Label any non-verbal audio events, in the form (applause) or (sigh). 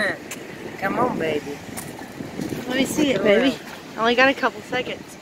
(laughs) Come on, baby. Let me see it, baby. I only got a couple seconds.